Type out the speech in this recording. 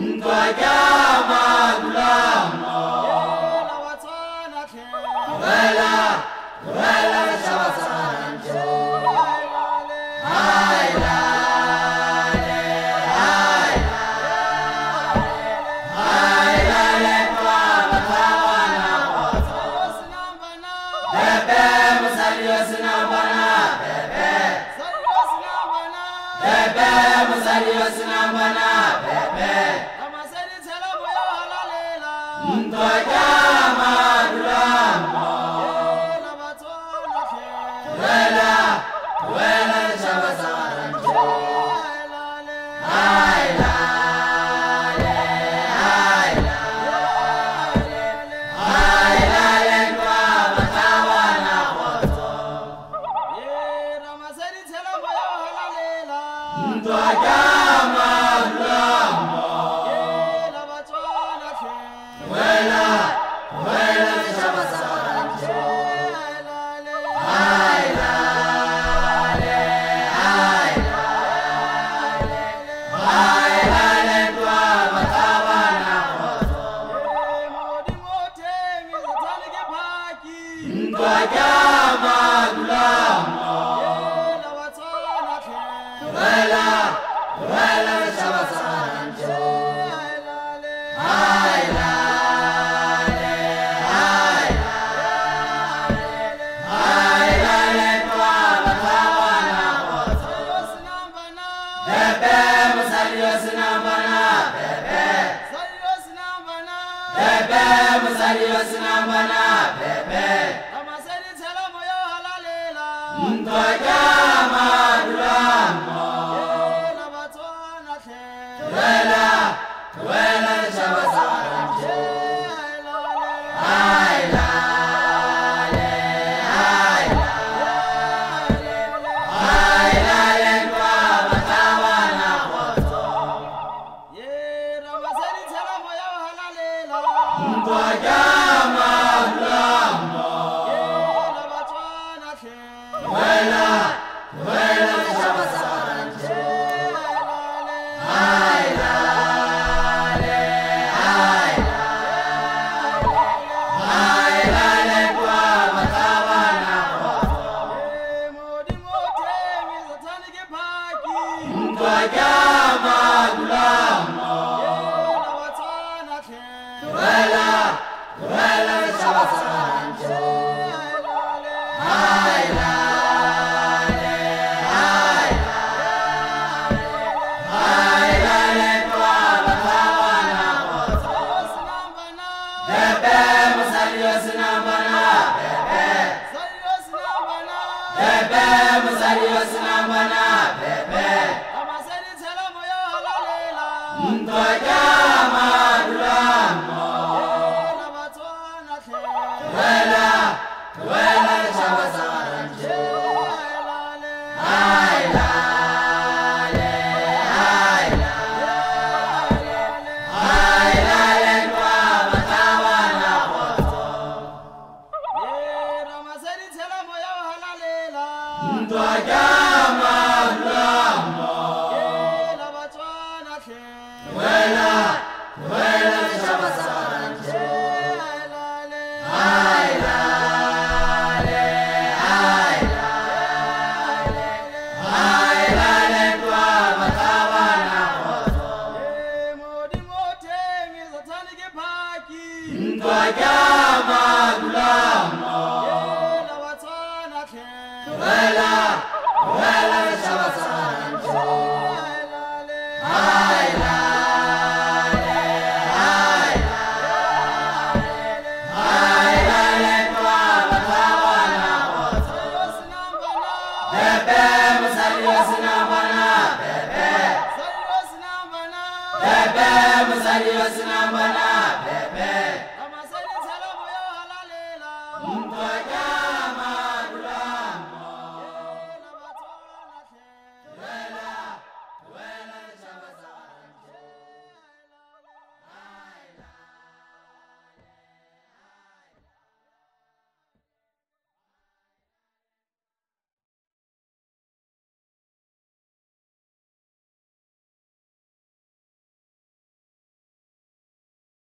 Ntwaja Thời gian सर्वस्नामना Um placar. Musario Tua